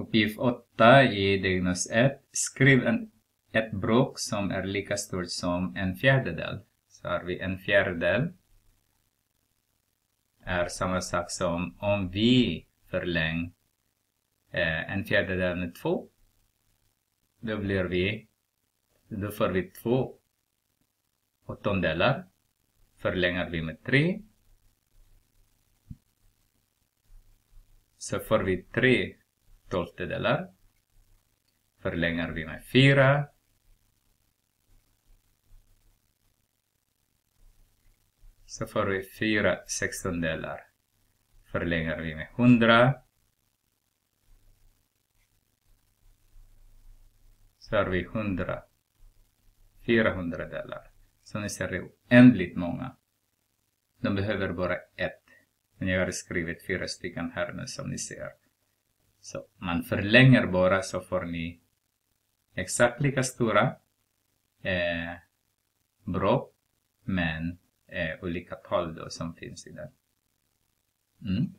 Uppgift 8 i diagnos 1. Skriv en, ett bråk som är lika stort som en fjärdedel. Så har vi en fjärdedel är samma sak som om vi förläng eh, en fjärdedel med 2, Då blir vi, då får vi två åttondelar. Förlänger vi med 3, Så får vi 3 tolftedelar. Förlänger vi med fyra. Så får vi fyra sextondelar. Förlänger vi med hundra. Så har vi hundra. Fyra hundradelar. Så ni ser det oändligt många. De behöver bara ett. Men jag har skrivit fyra stycken här nu som ni ser. Så man förlänger bara så får ni exakt lika stora eh, bråk men eh, olika tal då som finns i den. Mm.